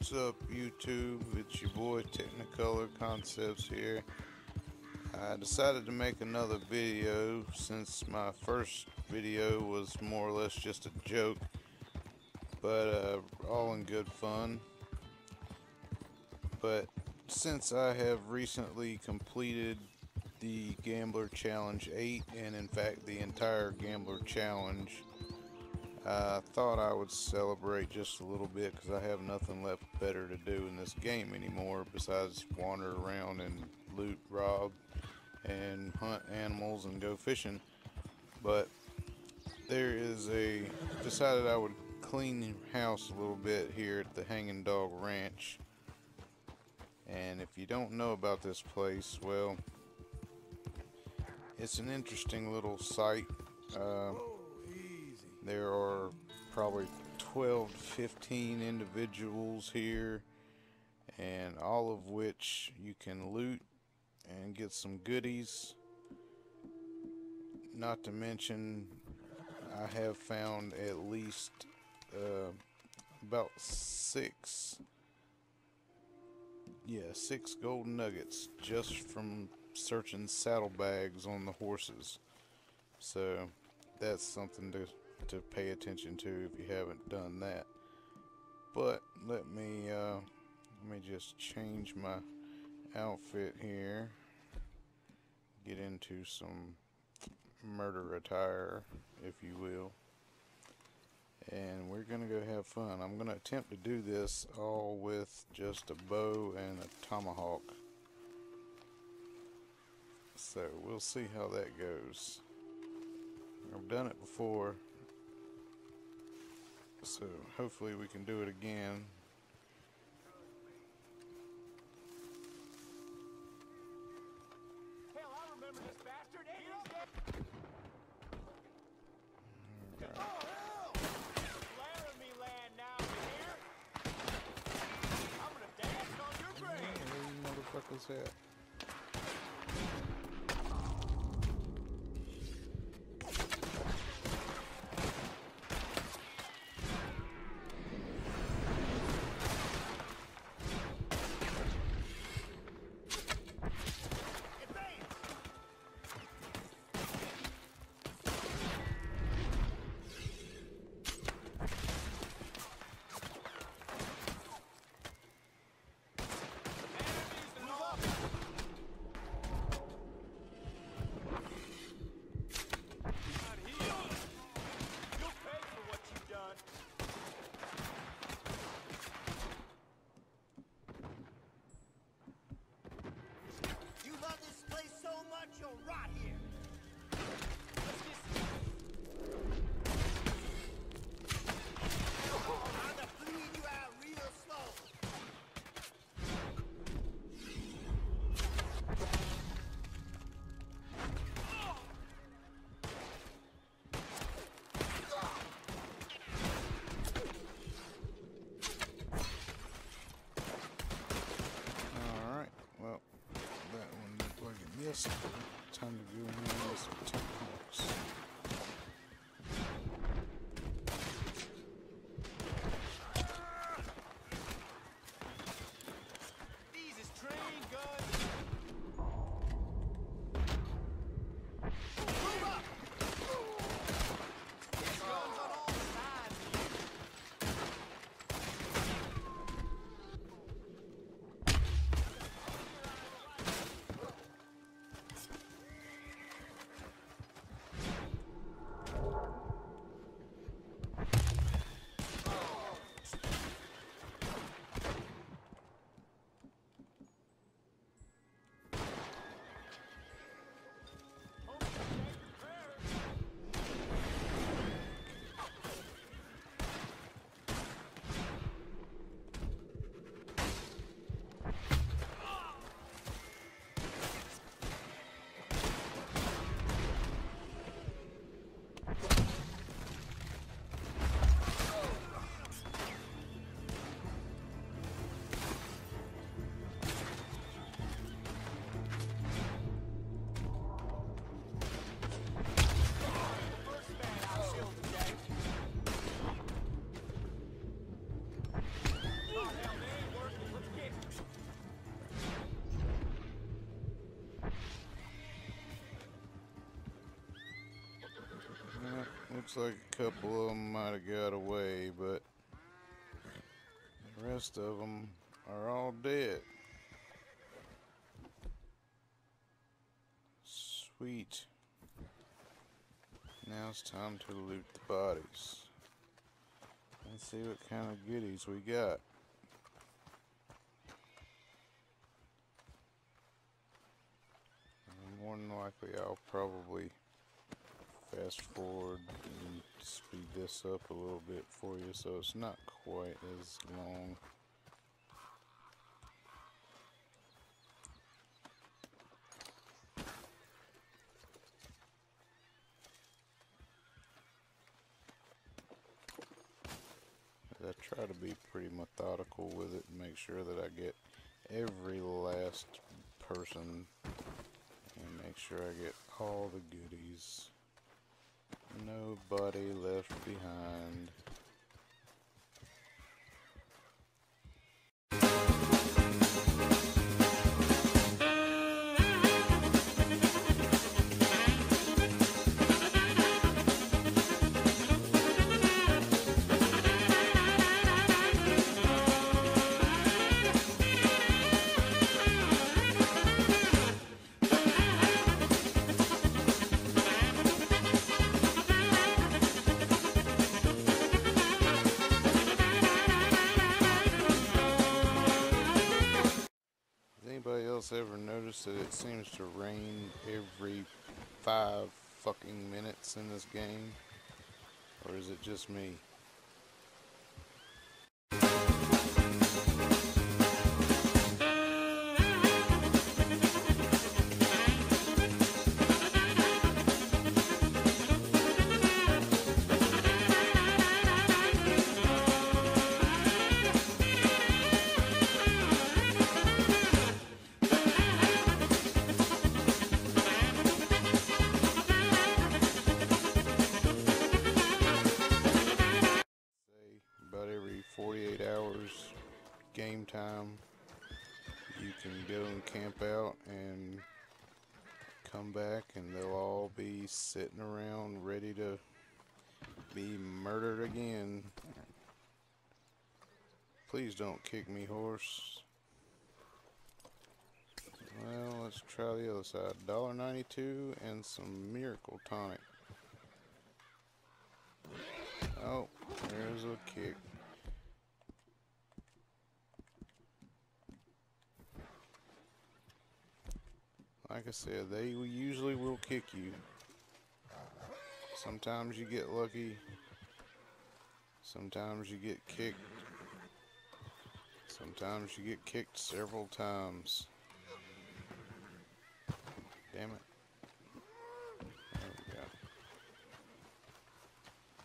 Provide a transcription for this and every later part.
What's up, YouTube? It's your boy Technicolor Concepts here. I decided to make another video since my first video was more or less just a joke, but uh, all in good fun. But since I have recently completed the Gambler Challenge 8, and in fact the entire Gambler Challenge, I thought I would celebrate just a little bit because I have nothing left better to do in this game anymore besides wander around and loot, rob, and hunt animals and go fishing. But there is a decided I would clean house a little bit here at the Hanging Dog Ranch. And if you don't know about this place, well, it's an interesting little site. Uh, there are probably 12 to 15 individuals here and all of which you can loot and get some goodies. Not to mention I have found at least uh, about six yeah six gold nuggets just from searching saddlebags on the horses. So that's something to to pay attention to if you haven't done that. But let me uh, let me just change my outfit here. Get into some murder attire, if you will. And we're gonna go have fun. I'm gonna attempt to do this all with just a bow and a tomahawk. So we'll see how that goes. I've done it before so hopefully we can do it again. Hell, I remember you'll rot here. Time to go Looks like a couple of them might have got away, but the rest of them are all dead. Sweet. Now it's time to loot the bodies. Let's see what kind of goodies we got. More than likely, I'll probably fast forward and speed this up a little bit for you so it's not quite as long. I try to be pretty methodical with it and make sure that I get every last person and make sure I get all the goodies. Nobody left behind. Ever noticed that it seems to rain every five fucking minutes in this game? Or is it just me? Game time you can go and camp out and come back and they'll all be sitting around ready to be murdered again. Please don't kick me horse. Well let's try the other side. $1.92 and some miracle tonic. Oh, there's a kick. Like I said, they usually will kick you. Sometimes you get lucky. Sometimes you get kicked. Sometimes you get kicked several times. Damn it. There we go.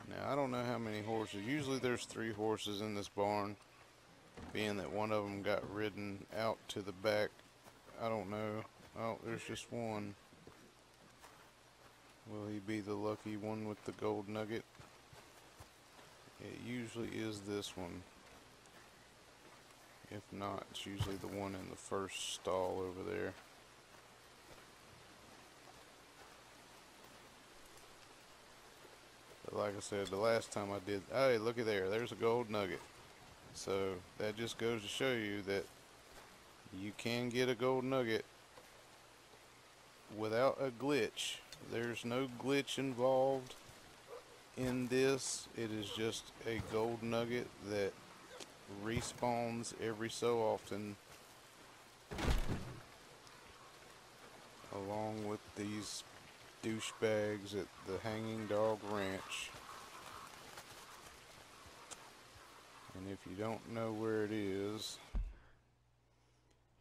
Now, I don't know how many horses. Usually there's three horses in this barn. Being that one of them got ridden out to the back. I don't know. Oh, there's just one. Will he be the lucky one with the gold nugget? It usually is this one. If not, it's usually the one in the first stall over there. But like I said, the last time I did, hey, looky there, there's a gold nugget. So that just goes to show you that you can get a gold nugget without a glitch. There's no glitch involved in this. It is just a gold nugget that respawns every so often along with these douchebags at the Hanging Dog Ranch. And if you don't know where it is,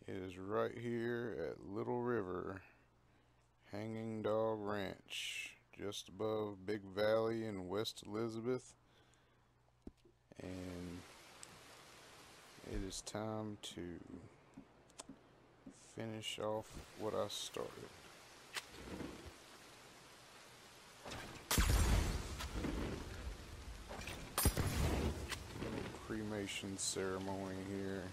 it is right here at Little River, Hanging Dog Ranch, just above Big Valley in West Elizabeth. And it is time to finish off what I started. cremation ceremony here.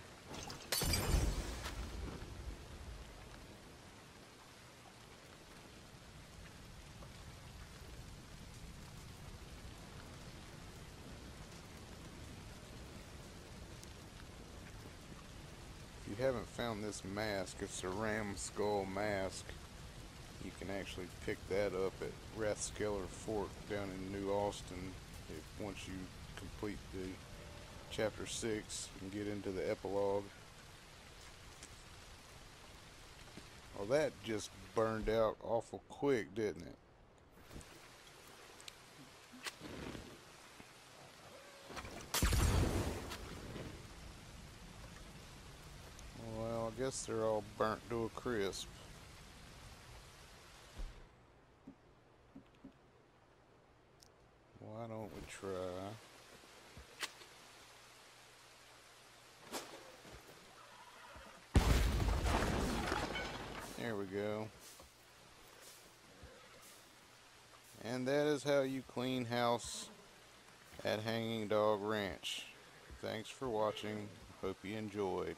Haven't found this mask, it's a ram skull mask. You can actually pick that up at Rathskeller Fork down in New Austin if once you complete the chapter 6 and get into the epilogue. Well, that just burned out awful quick, didn't it? Well, I guess they're all burnt to a crisp. Why don't we try? There we go. And that is how you clean house at Hanging Dog Ranch. Thanks for watching. Hope you enjoyed.